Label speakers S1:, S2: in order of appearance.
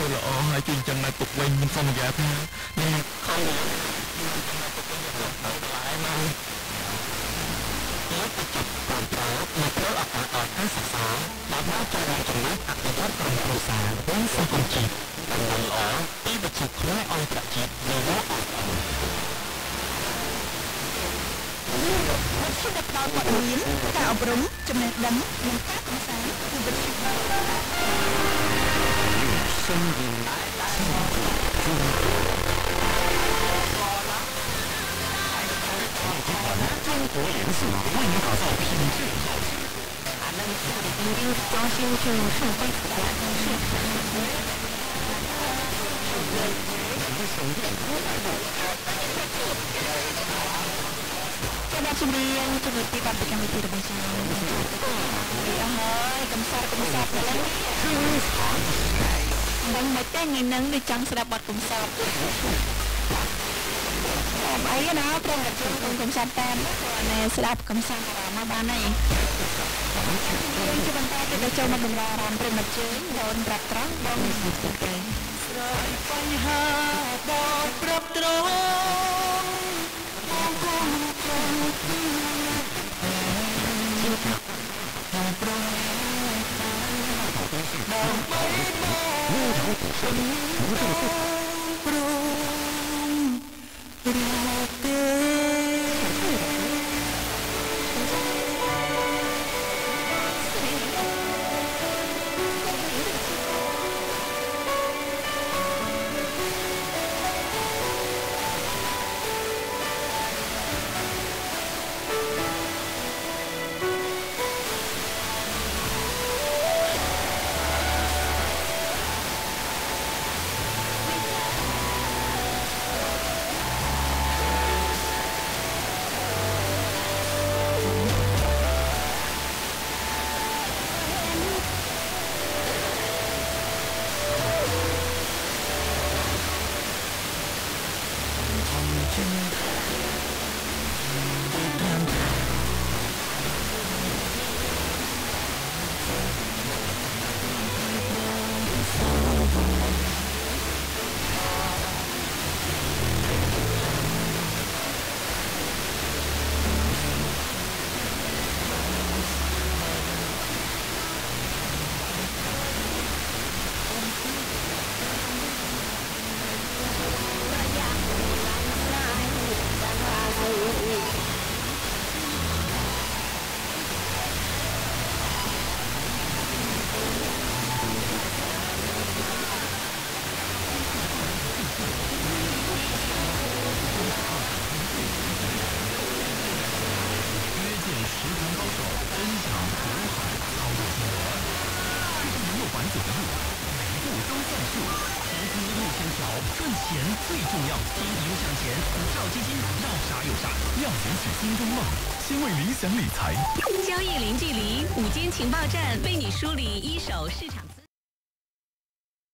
S1: ធ្វើល្អហើយជួយចឹងមកពុកវិញមានសន្យាថាអ្នកខំណាស់ពុកវិញទៅដល់ឡាយមកយកទៅចាប់តាមប្រោមកធ្វើអបអរសាសនា ម្បីចូលរួមចំណែកអភិវឌ្ឍក្រុមគ្រួសារនិងសង្គមជាតិដំណើរល្អពីវិជាខ្មែរអន្តរជាតិនៅវត្ត
S2: វិទ្យុដឹកនាំព័ត៌មានការអប់រំចំណេះដឹងនិងការកម្សាន្តគឺវិទ្យុ
S1: 声音中国联速为你打造品质好 节目。俺们这里钉钉装修就上班途观是省电多来路。
S2: ចាំបាទជំរាបជំរាបពីបាត់ពីកម្មវិធីរបស់ខ្ញុំអស់ហើយកំសត់កំសត់ទៅឡើងមិនមិនទេថ្ងៃហ្នឹងដូចចង់ស្ដាប់បទកំសត់ អមអីណាព្រមតែជុំកំសត់តាមណែស្ដាប់កំសត់អារម្មណ៍បានហើយយើងជាបន្តទៅចូលមកដំណើរអារម្មណ៍ប្រិមិត្តជើងដូនប្រាប់ត្រង់បងទៅ
S1: ស្រ័យបញ្ហាបងប្រាប់ត្រង់បង កុំ 最重要，听一路向前，股票基金要啥有啥，要引起心中梦，先为理想理财。
S3: 交易零距离，午间情报站为你梳理一手市场。